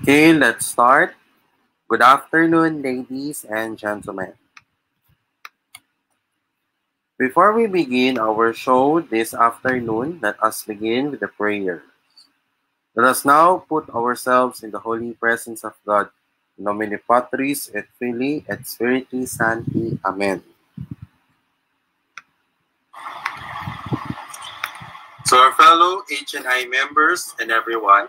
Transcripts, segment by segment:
Okay, let's start. Good afternoon, ladies and gentlemen. Before we begin our show this afternoon, let us begin with a prayer. Let us now put ourselves in the holy presence of God. In nomine Patris et Filii et Spiritus Sancti. Amen. To our fellow HNI members and everyone,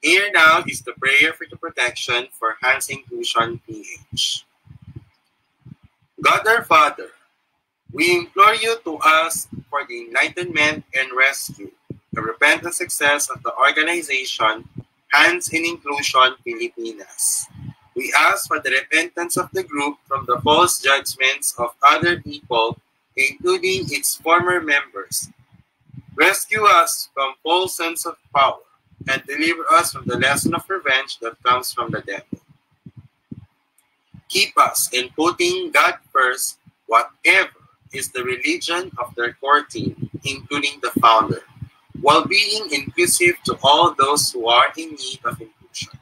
here now is the prayer for the protection for Hands Inclusion PH. God our Father, we implore you to ask for the enlightenment and rescue, the repentant success of the organization Hands in Inclusion Filipinas. We ask for the repentance of the group from the false judgments of other people, including its former members. Rescue us from false sense of power and deliver us from the lesson of revenge that comes from the devil. Keep us in putting God first, whatever is the religion of their core team, including the founder, while being inclusive to all those who are in need of inclusion,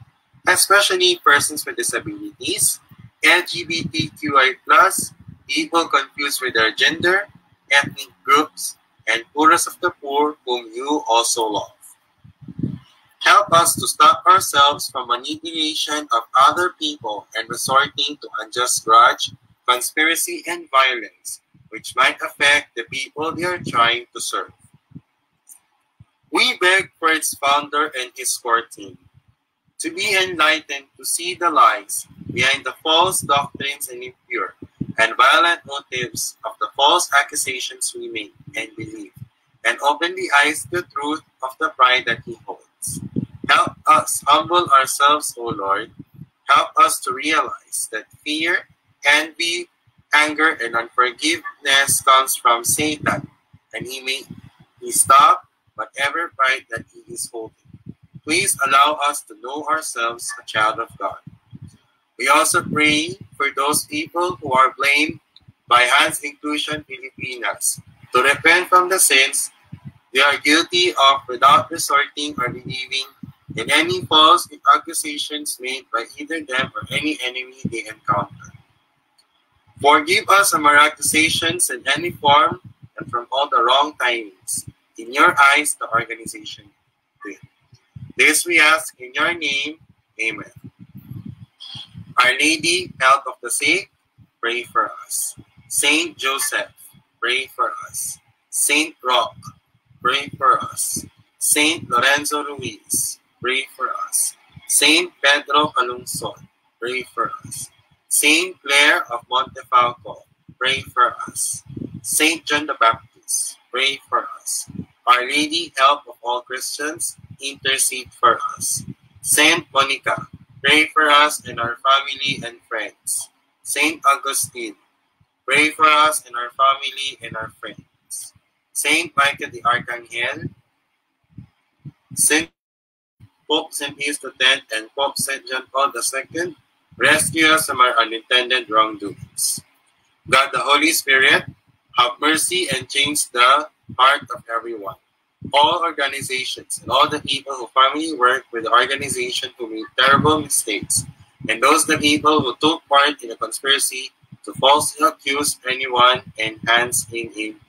especially persons with disabilities, LGBTQI+, people confused with their gender, ethnic groups, and poorest of the poor whom you also love. Help us to stop ourselves from manipulation of other people and resorting to unjust grudge, conspiracy, and violence, which might affect the people they are trying to serve. We beg for its founder and his core team to be enlightened to see the lies behind the false doctrines and impure and violent motives of the false accusations we make and believe, and open the eyes to the truth of the pride that he holds. Help us humble ourselves, O Lord. Help us to realize that fear, envy, anger, and unforgiveness comes from Satan, and he may he stop whatever pride that he is holding. Please allow us to know ourselves a child of God. We also pray for those people who are blamed by Hands Inclusion Filipinas to repent from the sins they are guilty of without resorting or believing in any false accusations made by either them or any enemy they encounter. Forgive us our accusations in any form and from all the wrong timings. In your eyes, the organization. This we ask in your name. Amen. Our Lady, Health of the Sick, pray for us. Saint Joseph, pray for us. Saint Roch, pray for us. Saint Lorenzo Ruiz, pray for us. Saint Pedro Calungsod, pray for us. Saint Clare of Montefalco, pray for us. Saint John the Baptist, pray for us. Our Lady, help of all Christians, intercede for us. Saint Monica, pray for us and our family and friends. Saint Augustine, pray for us and our family and our friends. Saint Michael the Archangel, Saint Pope St. Pius X and Pope St. John Paul II, rescue us from our unintended wrongdoings. God the Holy Spirit, have mercy and change the heart of everyone. All organizations and all the people who formerly worked with the organization who made terrible mistakes, and those the people who took part in a conspiracy to falsely accuse anyone and hands in inclusion.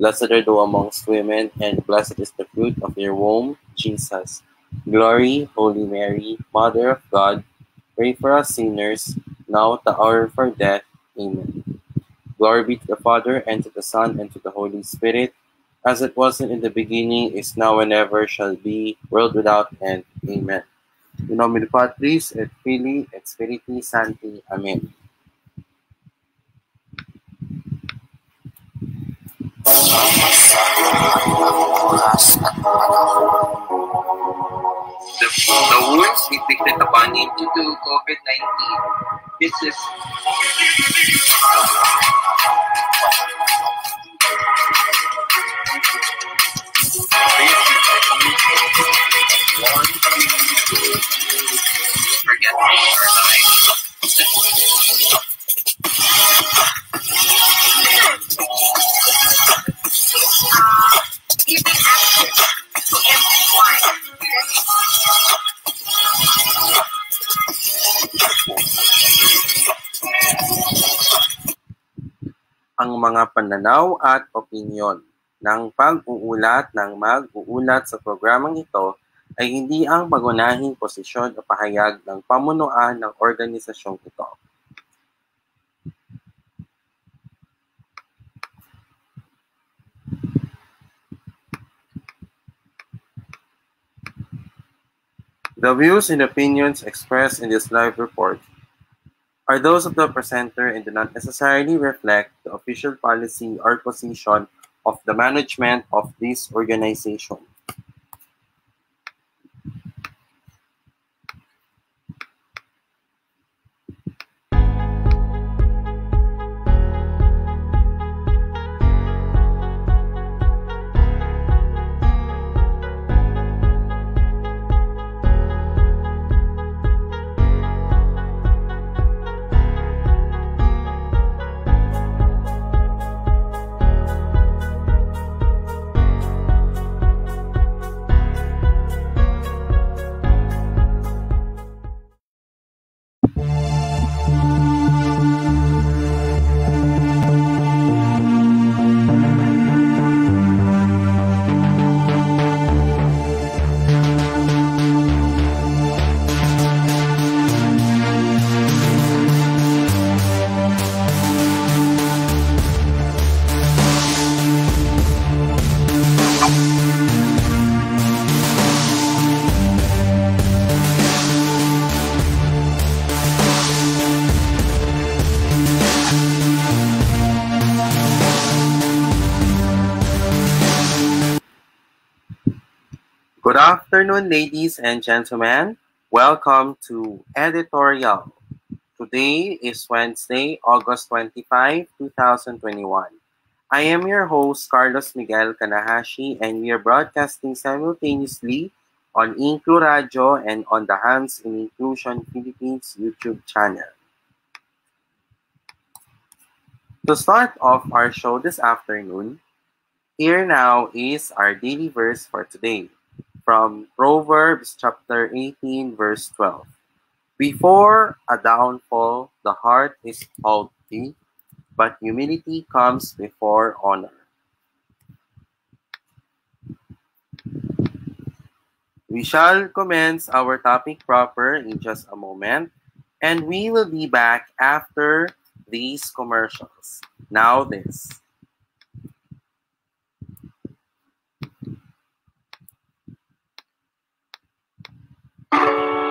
Blessed are thou amongst women, and blessed is the fruit of your womb, Jesus. Glory, Holy Mary, Mother of God, pray for us sinners, now at the hour of our death. Amen. Glory be to the Father, and to the Son, and to the Holy Spirit, as it was in the beginning, is now, and ever shall be, world without end. Amen. In nomine Patris, et Filii, et Spiritus Sancti. Amen. Sama sa oras at panahon. The The wounds inflicted upon him due to COVID-19. This is pananaw at opinyon ng pag-uulat ng mag-uulat sa programang ito ay hindi ang pagunahing posisyon o pahayag ng pamunuan ng organisasyong ito. The views and opinions expressed in this live report are those of the presenter and do not necessarily reflect the official policy or position of the management of this organization. Afternoon, ladies and gentlemen. Welcome to Editorial. Today is Wednesday, August 25, 2021. I am your host, Carlos Miguel Kanahashi, and we are broadcasting simultaneously on InkluRadyo and on the Hands in Inclusion Philippines YouTube channel. To start off our show this afternoon, here now is our daily verse for today from Proverbs chapter 18, verse 12. Before a downfall, the heart is haughty, but humility comes before honor. We shall commence our topic proper in just a moment, and we will be back after these commercials. Now, this. Thank you.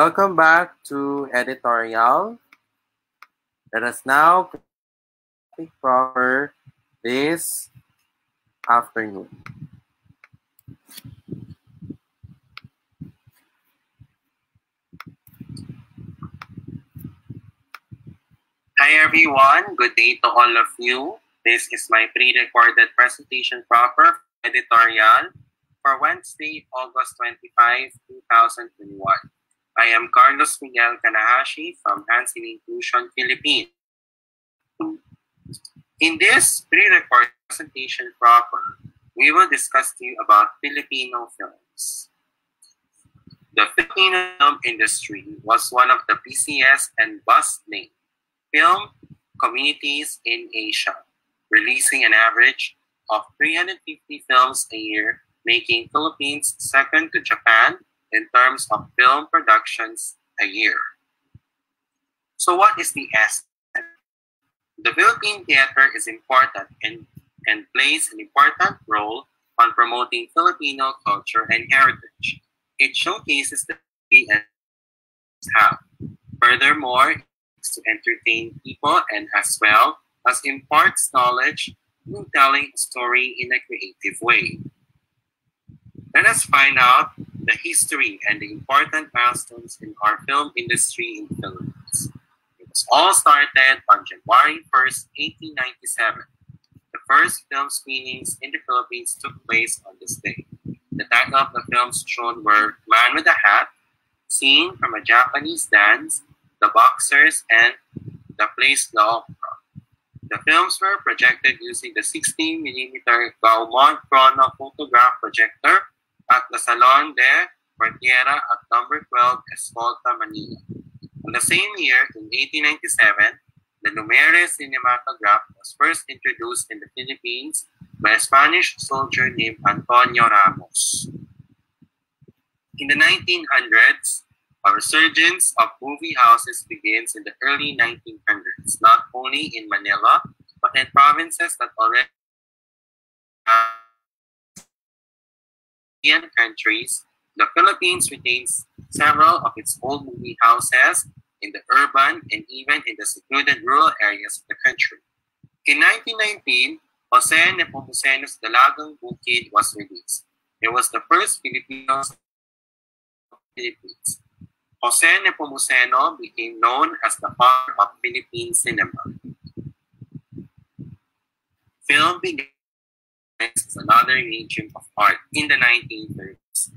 Welcome back to editorial. Let us now pick proper this afternoon. Hi everyone, good day to all of you. This is my pre-recorded presentation proper editorial for Wednesday, August 25, 2021. I am Carlos Miguel Kanahashi from Hands in Inclusion Philippines. In this pre-recorded presentation proper, we will discuss to you about Filipino films. The Filipino film industry was one of the busiest and bustling film communities in Asia, releasing an average of 350 films a year, making Philippines second to Japan in terms of film productions a year. So what is the essence? The Philippine theater is important and, and plays an important role on promoting Filipino culture and heritage. It showcases the and have. Furthermore, to entertain people and as well as imparts knowledge in telling a story in a creative way. Let us find out the history and the important milestones in our film industry in the Philippines. It was all started on January 1st, 1897. The first film screenings in the Philippines took place on this day. The title of the films shown were Man with a Hat, Scene from a Japanese Dance, The Boxers, and The Place the Opera. The films were projected using the 16mm Gaumont Chrono photograph projector at the Salon de Pertierra at number 12 Escolta, Manila. In the same year, in 1897, the Lumiere cinematograph was first introduced in the Philippines by a Spanish soldier named Antonio Ramos. In the 1900s, a resurgence of movie houses begins in the early 1900s, not only in Manila, but in provinces that already European countries, the Philippines retains several of its old movie houses in the urban and even in the secluded rural areas of the country. In 1919, Jose Nepomuceno's Dalagang Bukid was released. It was the first Filipino Philippines. Jose Nepomuceno became known as the father of Philippine cinema. Film began as another medium of art in the 1930s.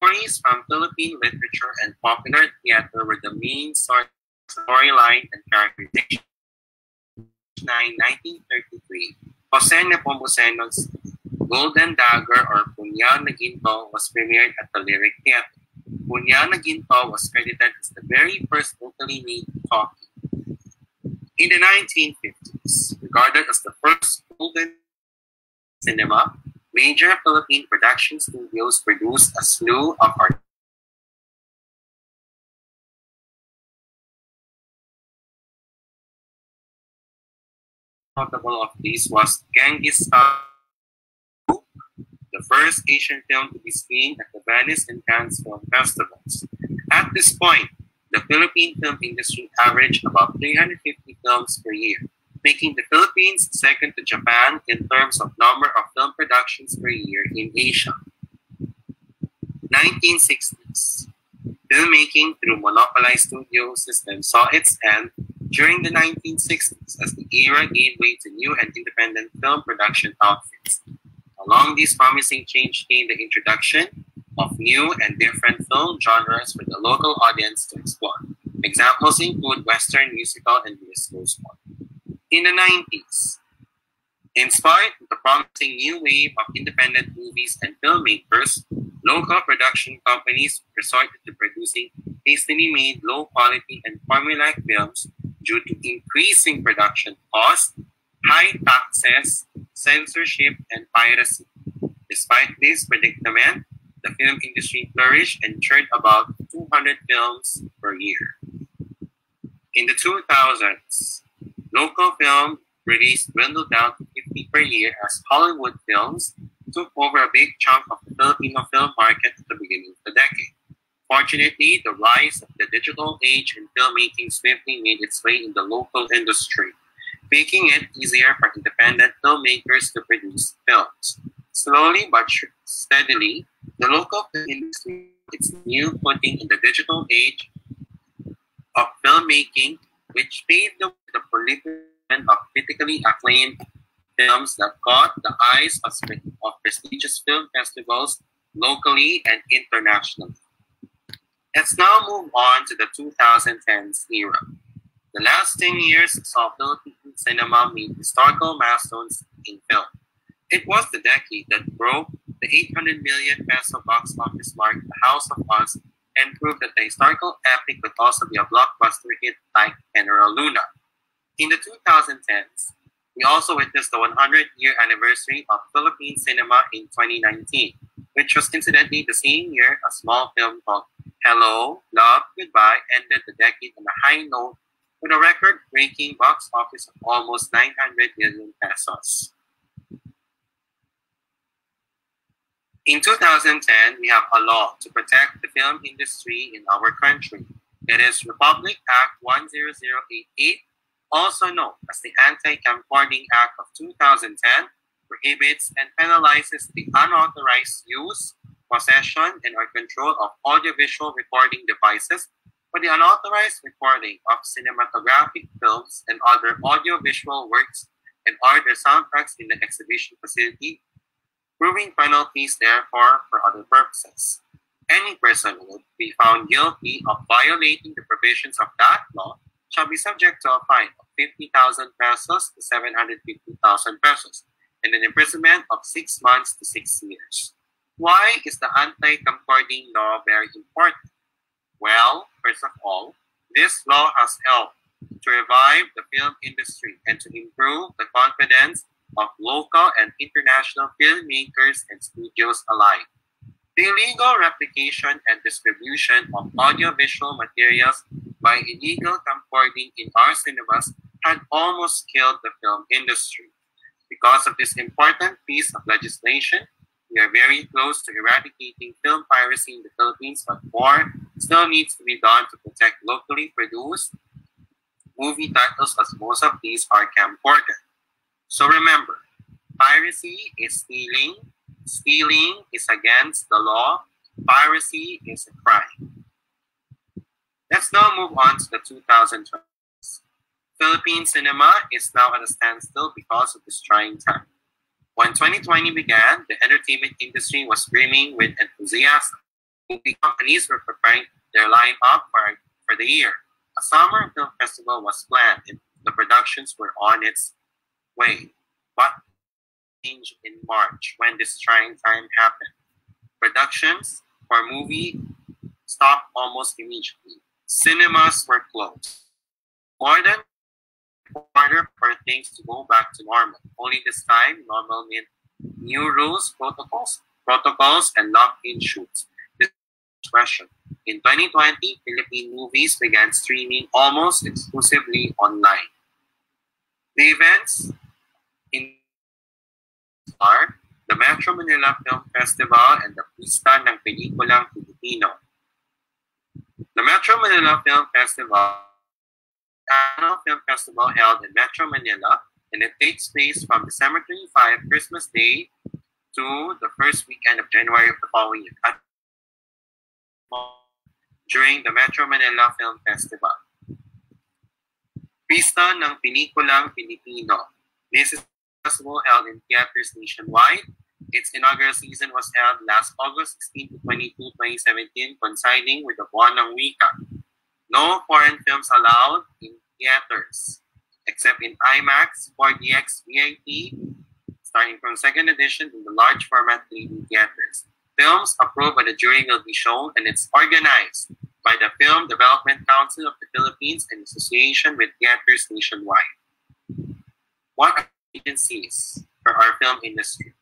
Stories from Philippine literature and popular theater were the main source of storyline and characterization. In 1933, Jose Nepomuceno's Golden Dagger or Punyal na Ginto was premiered at the Lyric Theater. Punyal na Ginto was credited as the very first locally made talkie. In the 1950s, regarded as the first golden cinema, major Philippine production studios produced a slew of art. Notable of these was Genghis Khan, the first Asian film to be screened at the Venice and Cannes film festivals. At this point, the Philippine film industry averaged about 350 films per year, making the Philippines second to Japan in terms of number of film productions per year in Asia. 1960s. Filmmaking through monopolized studio system saw its end during the 1960s as the era gave way to new and independent film production outfits. Along these promising change came the introduction of new and different film genres for the local audience to explore. Examples include Western, musical, and musical sport. In the 90s, inspired the promising new wave of independent movies and filmmakers, local production companies resorted to producing hastily made low-quality and formulaic films due to increasing production costs, high taxes, censorship, and piracy. Despite this predicament, the film industry flourished and churned about 200 films per year. In the 2000s, local film release dwindled down to 50 per year as Hollywood films took over a big chunk of the Filipino film market at the beginning of the decade. Fortunately, the rise of the digital age in filmmaking swiftly made its way in the local industry, making it easier for independent filmmakers to produce films. Slowly but steadily, the local film industry its new footing in the digital age of filmmaking, which paved the, the proliferation of critically acclaimed films that caught the eyes of, of prestigious film festivals locally and internationally. Let's now move on to the 2010s era. The last 10 years saw Philippine cinema meet historical milestones in film. It was the decade that broke the 800 million peso box office mark, The Hows of Us, and proved that the historical epic could also be a blockbuster hit like General Luna. In the 2010s, we also witnessed the 100 year anniversary of Philippine cinema in 2019, which was incidentally the same year a small film called Hello, Love, Goodbye ended the decade on a high note with a record breaking box office of almost 900 million pesos. In 2010, we have a law to protect the film industry in our country. It is Republic Act 10088 also known as the Anti-Camcording Act of 2010, prohibits and penalizes the unauthorized use, possession, and or control of audiovisual recording devices for the unauthorized recording of cinematographic films and other audiovisual works and or their soundtracks in the exhibition facility, proving penalties therefore for other purposes. Any person who would be found guilty of violating the provisions of that law shall be subject to a fine of 50,000 pesos to 750,000 pesos and an imprisonment of six months to six years. Why is the anti-camcording law very important? Well, first of all, this law has helped to revive the film industry and to improve the confidence of local and international filmmakers and studios alike. The illegal replication and distribution of audiovisual materials by illegal camcording in our cinemas had almost killed the film industry. Because of this important piece of legislation, we are very close to eradicating film piracy in the Philippines, but more still needs to be done to protect locally produced movie titles as most of these are camcorded. So remember, piracy is stealing, stealing is against the law, piracy is a crime. Let's now move on to the 2020s. Philippine cinema is now at a standstill because of this trying time. When 2020 began, the entertainment industry was brimming with enthusiasm. Movie companies were preparing their lineup for, for the year. A summer film festival was planned and the productions were on its way. But changed in March when this trying time happened. Productions for movie stopped almost immediately cinemas were closed. More than order for things to go back to normal. Only this time, normal meant new rules, protocols, protocols, and locked-in shoots. This question. In 2020, Philippine movies began streaming almost exclusively online. The events are the Metro Manila Film Festival and the Pista ng Pelikulang Filipino. The Metro Manila Film Festival annual film festival held in Metro Manila, and it takes place from December 25, Christmas Day, to the first weekend of January of the following year during the Metro Manila Film Festival. Pista ng Pelikulang Pilipino. This is festival held in theaters nationwide. Its inaugural season was held last August 16 to 22, 2017, coinciding with the Buwan ng Wika. No foreign films allowed in theaters, except in IMAX, 4DX, VIP, starting from second edition in the large format 3D theaters. Films approved by the jury will be shown, and it's organized by the Film Development Council of the Philippines in association with theaters nationwide. What agencies for our film industry?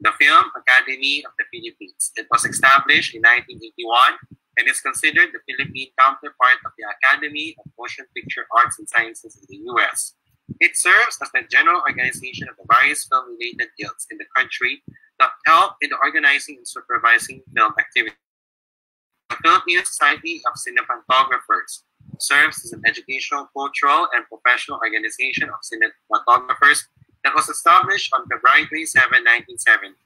The Film Academy of the Philippines. It was established in 1981 and is considered the Philippine counterpart of the Academy of Motion Picture Arts and Sciences in the U.S. It serves as the general organization of the various film-related guilds in the country that help in the organizing and supervising film activities. The Philippine Society of Cinematographers serves as an educational, cultural, and professional organization of cinematographers that was established on February 27, 1970.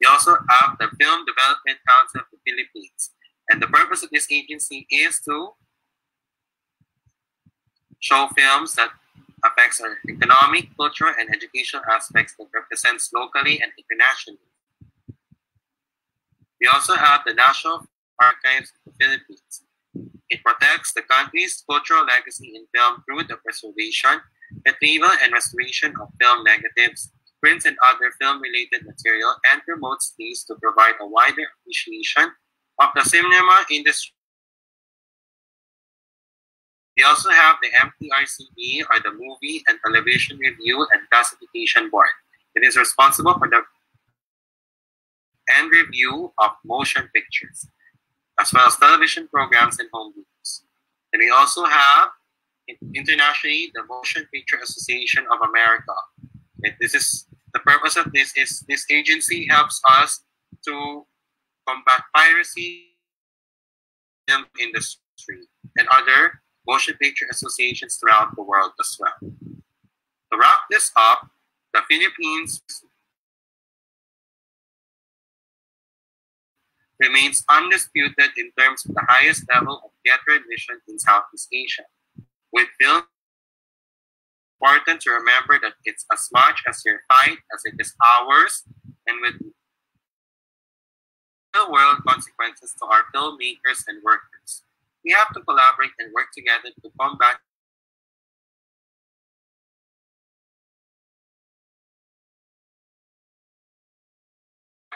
We also have the Film Development Council of the Philippines. And the purpose of this agency is to show films that affects our economic, cultural, and educational aspects that represents locally and internationally. We also have the National Archives of the Philippines. It protects the country's cultural legacy in film through the preservation, retrieval, and restoration of film negatives, prints, and other film-related material, and promotes these to provide a wider appreciation of the cinema industry. We also have the MTRCB, or the Movie and Television Review and Classification Board. It is responsible for the and review of motion pictures, as well as television programs and home videos. And we also have internationally the Motion Picture Association of America. And this is the purpose of this is this agency helps us to combat piracy in the industry and other motion picture associations throughout the world as well. To wrap this up, the Philippines remains undisputed in terms of the highest level of theater admission in Southeast Asia. With film, important to remember that it's as much as your fight as it is ours, and with real world consequences to our filmmakers and workers. We have to collaborate and work together to combat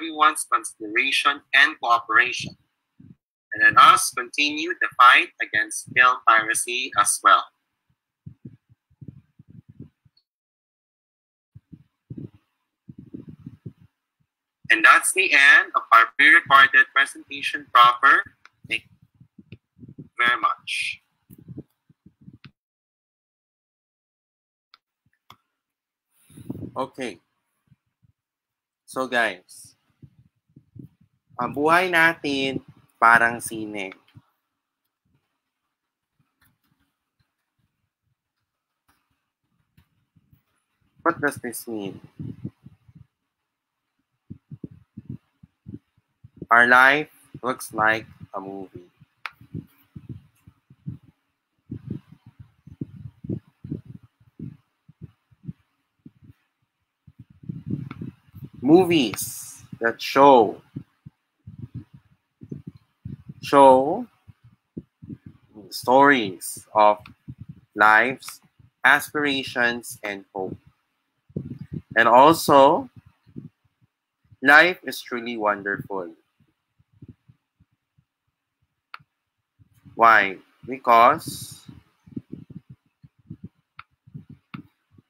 everyone's consideration and cooperation. And let us continue the fight against film piracy as well. And that's the end of our pre-recorded presentation proper. Thank you very much. Okay. So guys, ang buhay natin parang sine. What does this mean? Our life looks like a movie. Movies that show show stories of lives, aspirations, and hope. And also, life is truly wonderful. Why? Because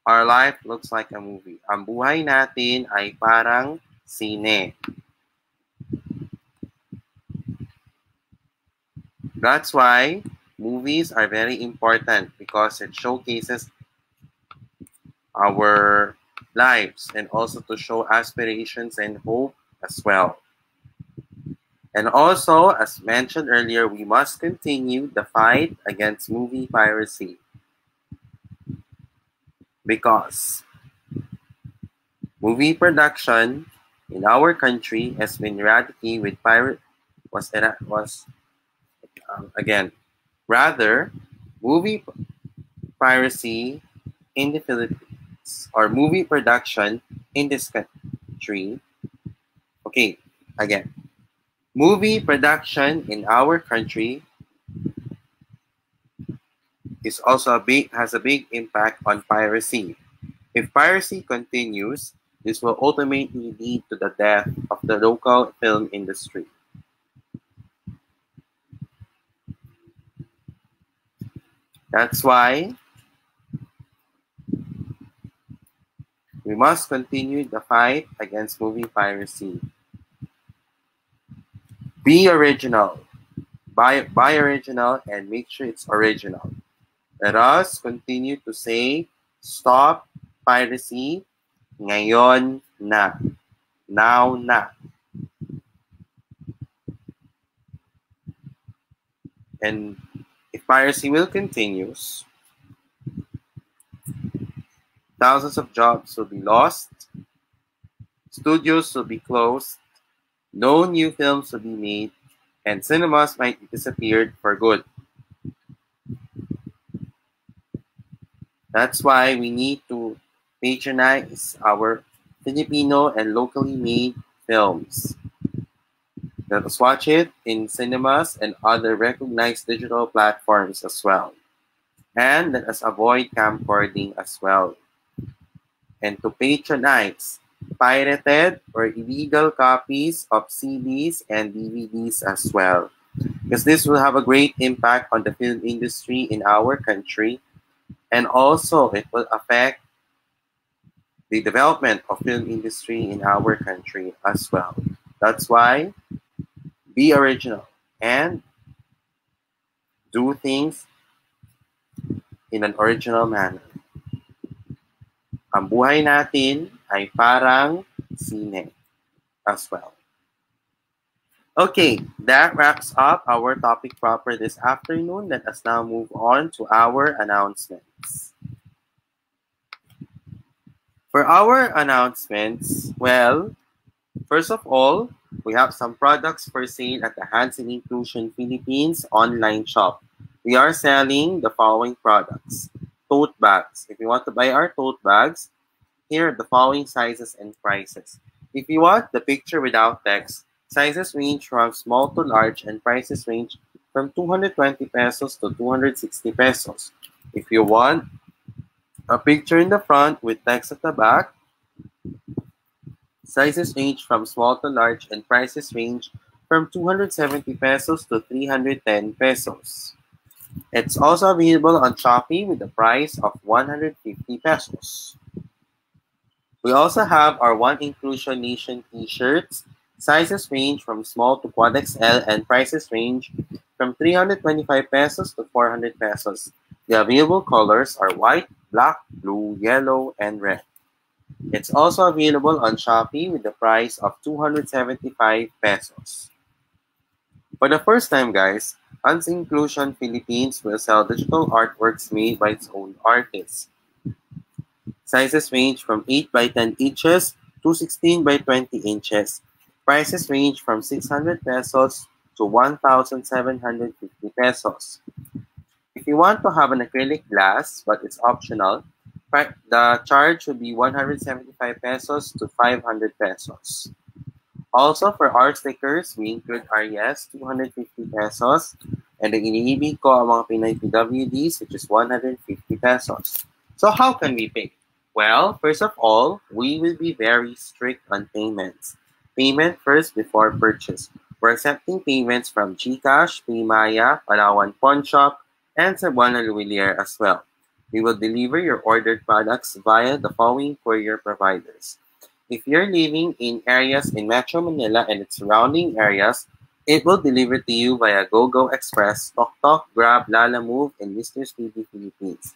our life looks like a movie. Ang buhay natin ay parang sine. That's why movies are very important because it showcases our lives and also to show aspirations and hope as well. And also, as mentioned earlier, we must continue the fight against movie piracy. Because movie production in our country has been eradicated with pirate was was um, again rather movie piracy in the Philippines or movie production in this country. Okay, again, movie production in our country is also a big has a big impact on piracy. If piracy continues, this will ultimately lead to the death of the local film industry. That's why we must continue the fight against movie piracy. Be original. Buy, buy original and make sure it's original. Let us continue to say, stop piracy ngayon na. Now na. And piracy will continue. thousands of jobs will be lost, studios will be closed, no new films will be made, and cinemas might be disappeared for good. That's why we need to patronize our Filipino and locally made films. Let us watch it in cinemas and other recognized digital platforms as well. And let us avoid camcording as well. And to patronize pirated or illegal copies of CDs and DVDs as well. Because this will have a great impact on the film industry in our country. And also, it will affect the development of film industry in our country as well. That's why be original and do things in an original manner. Ang buhay natin ay parang sine as well. Okay, that wraps up our topic proper this afternoon. Let us now move on to our announcements. For our announcements, well, first of all, we have some products for sale at the Hands in Inclusion Philippines online shop. We are selling the following products. Tote bags. If you want to buy our tote bags, here are the following sizes and prices. If you want the picture without text, sizes range from small to large and prices range from 220 pesos to 260 pesos. If you want a picture in the front with text at the back, sizes range from small to large and prices range from 270 pesos to 310 pesos. It's also available on Shopee with a price of 150 pesos. We also have our One Inclusion Nation t-shirts. Sizes range from small to quad XL and prices range from 325 pesos to 400 pesos. The available colors are white, black, blue, yellow, and red. It's also available on Shopee with the price of 275 pesos. For the first time, guys, Hands Inclusion Philippines will sell digital artworks made by its own artists. Sizes range from 8 by 10 inches to 16 by 20 inches. Prices range from 600 pesos to 1,750 pesos. If you want to have an acrylic glass, but it's optional, the charge would be 175 pesos to 500 pesos. Also, for our stickers, we include RES, 250 pesos, and the iniibig ko ang mga Pinay PWDs, which is 150 pesos. So how can we pay? Well, first of all, we will be very strict on payments. Payment first before purchase. We're accepting payments from GCash, Paymaya, Palawan Pawn Shop, and Cebuana Lhuillier as well. We will deliver your ordered products via the following courier providers. If you're living in areas in Metro Manila and its surrounding areas, it will deliver to you via GoGo Express, TokTok, Grab, Lalamove, and Mr. Speedy Philippines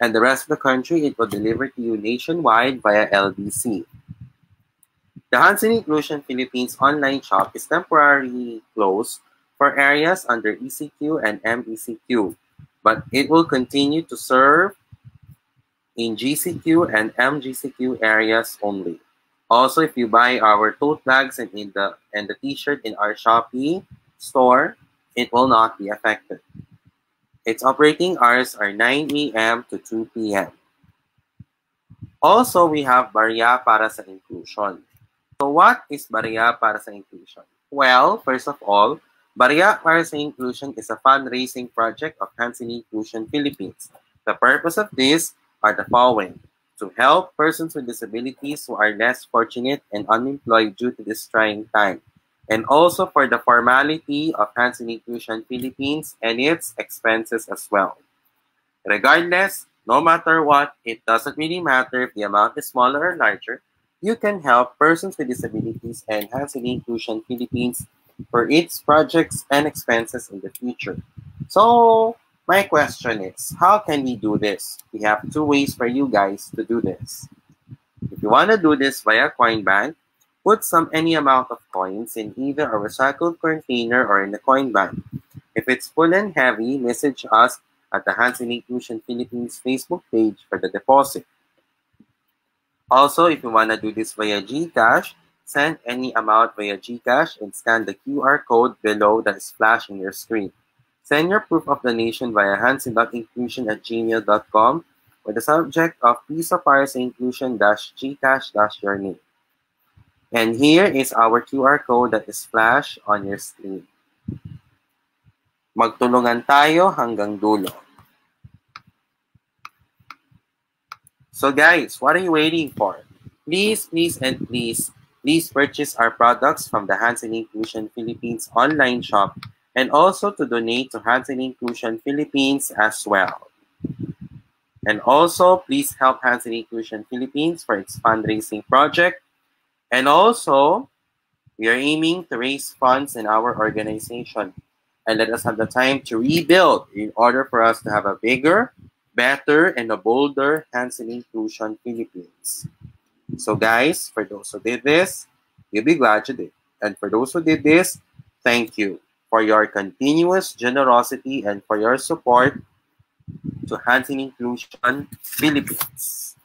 and the rest of the country it will deliver to you nationwide via LBC. The Hands in Inclusion Philippines online shop is temporarily closed for areas under ECQ and MECQ, but it will continue to serve in GCQ and MGCQ areas only. Also, if you buy our tote bags and in the and the t-shirt in our Shopee store, it will not be affected. Its operating hours are 9 a.m. to 2 p.m. Also, we have Barya para sa inclusion. So what is Barya para sa inclusion? Well, first of all, Barya sa inclusion is a fundraising project of Hands in Inclusion Philippines. The purpose of this are the following. To help persons with disabilities who are less fortunate and unemployed due to this trying time and also for the formality of Hands in Inclusion Philippines and its expenses as well. Regardless, no matter what, it doesn't really matter if the amount is smaller or larger, you can help persons with disabilities and Hands in Inclusion Philippines for its projects and expenses in the future. So, my question is, how can we do this? We have two ways for you guys to do this. If you want to do this via CoinBank, Put some any amount of coins in either a recycled container or in the coin bank. If it's full and heavy, message us at the Hands in Inclusion Philippines Facebook page for the deposit. Also, if you want to do this via GCash, send any amount via GCash and scan the QR code below that is flashing your screen. Send your proof of donation via hansen.inclusion at gmail.com with the subject of Piece of Paris Inclusion dash GCash dash your name. And here is our QR code that is flashed on your screen. Magtulungan tayo hanggang dulo. So guys, what are you waiting for? Please, please, and please, please purchase our products from the Hands in Inclusion Philippines online shop and also to donate to Hands in Inclusion Philippines as well. And also, please help Hands in Inclusion Philippines for its fundraising project and also, we are aiming to raise funds in our organization and let us have the time to rebuild in order for us to have a bigger, better, and a bolder Hands in Inclusion Philippines. So guys, for those who did this, you'll be glad you did. And for those who did this, thank you for your continuous generosity and for your support to Hands in Inclusion Philippines.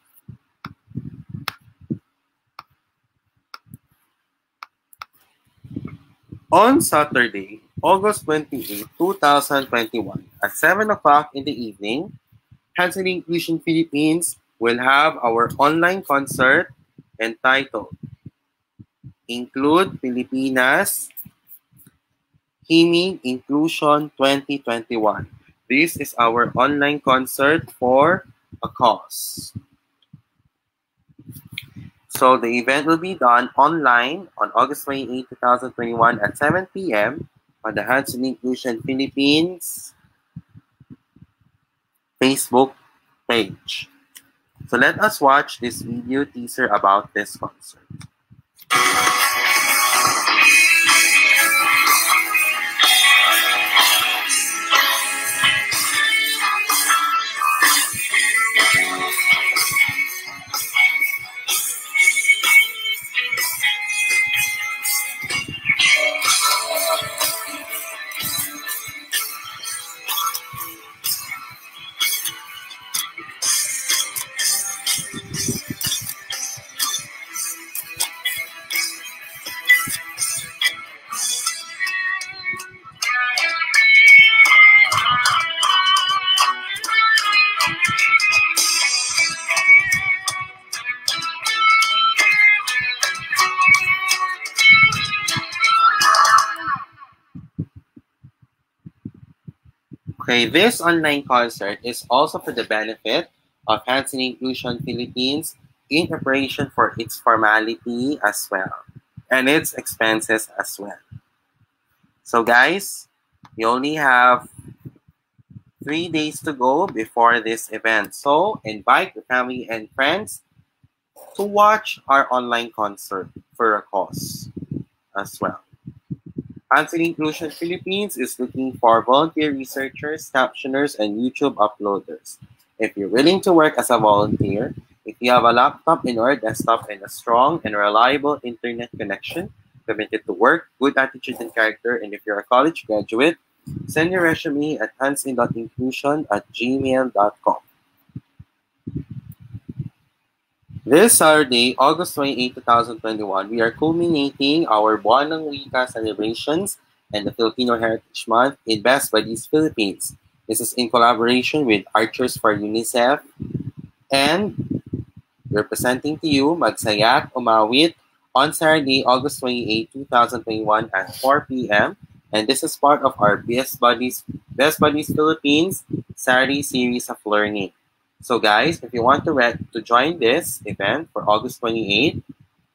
On Saturday, August 28, 2021, at 7 o'clock in the evening, Hands in Inclusion Philippines will have our online concert entitled Include Pilipinas Himig Inclusion 2021. This is our online concert for a cause. So the event will be done online on August 28, 2021 at 7 p.m. on the Hands in Inclusion Philippines Facebook page. So let us watch this video teaser about this concert. Okay, this online concert is also for the benefit of Hands in Inclusion Philippines in preparation for its formality as well and its expenses as well. So guys, you only have three days to go before this event. So invite your family and friends to watch our online concert for a cause as well. Hands in Inclusion Philippines is looking for volunteer researchers, captioners, and YouTube uploaders. If you're willing to work as a volunteer, If you have a laptop in or desktop and a strong and reliable internet connection, committed to work, good attitude and character, and if you're a college graduate, send your resume at hansin.inclusion at gmail.com. This Saturday, August 28, 2021, we are culminating our Buwan ng Wika celebrations and the Filipino Heritage Month in Best Buddies Philippines. This is in collaboration with Archers for UNICEF and representing to you Magsayak Umawit on Saturday, August 28, 2021 at 4 p.m. And this is part of our Best Buddies, Best Buddies Philippines Saturday series of learning. So guys, if you want to, to join this event for August 28,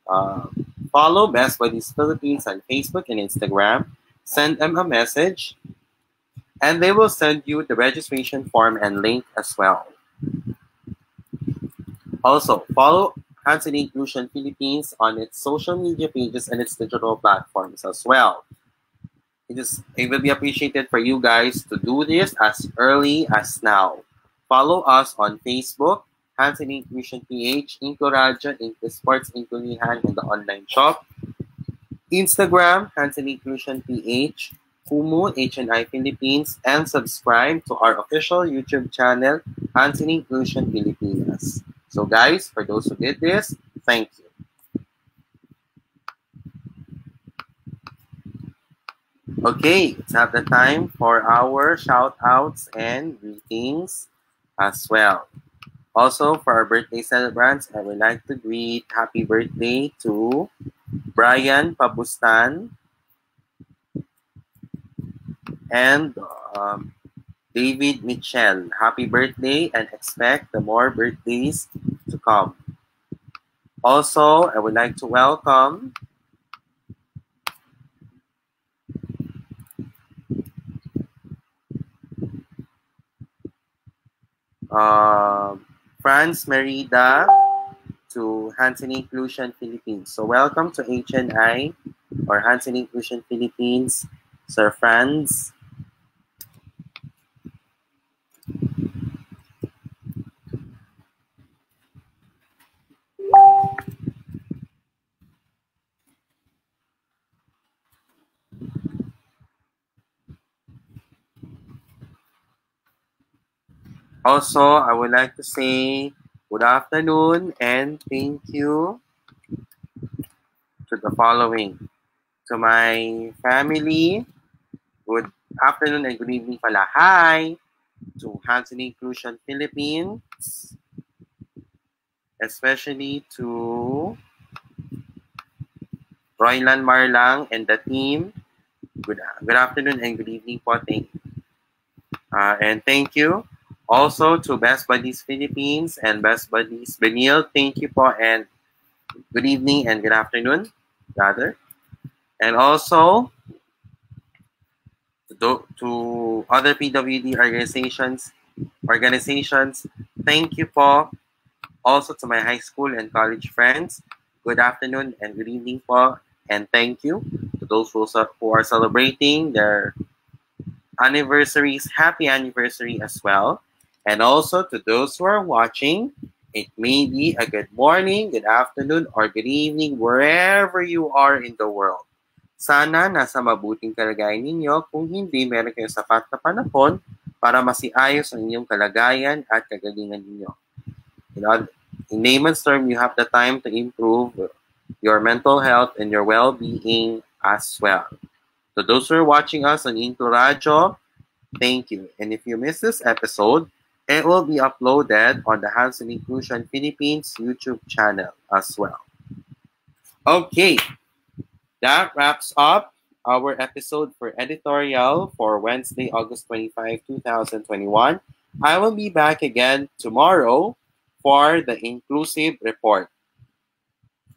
uh, follow Best Buddies Philippines on Facebook and Instagram. Send them a message and they will send you the registration form and link as well. Also, follow Hands Hansen Inclusion Philippines on its social media pages and its digital platforms as well. It is it will be appreciated for you guys to do this as early as now. Follow us on Facebook, Hands in Inclusion PH, InkluRadyo, Inco Sports, Inclulihan, and the online shop. Instagram, Hands in Inclusion PH, Kumu HNI Philippines, and subscribe to our official YouTube channel, Hands in Inclusion Filipinas. So guys, for those who did this, thank you. Okay, it's now the time for our shout outs and greetings as well. Also, for our birthday celebrants, I would like to greet happy birthday to Brian Pabustan and um, David Mitchell, happy birthday and expect the more birthdays to come. Also, I would like to welcome uh, Franz Merida to Hansen Inclusion Philippines. So welcome to HNI or Hansen Inclusion Philippines, Sir Franz. Also, I would like to say good afternoon and thank you to the following. To my family, good afternoon and good evening pala. Hi! To Hands in Inclusion Philippines, especially to Roylan Marlang and the team. Good, good afternoon and good evening po. Thank. Uh, and thank you also to Best Buddies Philippines and Best Buddies Benil. Thank you po and good evening and good afternoon, rather. And also to, to other PWD organizations, organizations, thank you po. Also to my high school and college friends, good afternoon and good evening po. And thank you to those who, who are celebrating their anniversaries. Happy anniversary as well. And also to those who are watching, it may be a good morning, good afternoon, or good evening wherever you are in the world. Sana nasa mabuting kalagayan ninyo. Kung hindi, meron kayong sapat na panahon para masiayos ang inyong kalagayan at kagalingan ninyo. In layman's term, you have the time to improve your mental health and your well-being as well. To those who are watching us on Into thank you. And if you missed this episode, it will be uploaded on the Hands Hansen Inclusion Philippines YouTube channel as well. Okay, that wraps up our episode for editorial for Wednesday, August 25, 2021. I will be back again tomorrow for the inclusive report.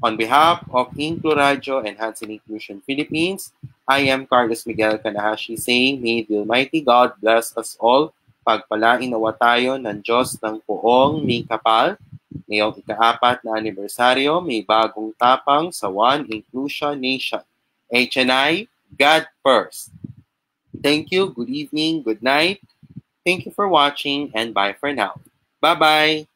On behalf of InkluRadyo and Hansen Inclusion Philippines, I am Carlos Miguel Kanahashi saying, May the Almighty God bless us all Pagpalain nawa tayo ng Diyos ng poong may kapal. Ngayong ikaapat na anibersaryo, may bagong tapang sa One Inclusion Nation. HNI, God first. Thank you, good evening, good night. Thank you for watching, and bye for now. Bye-bye.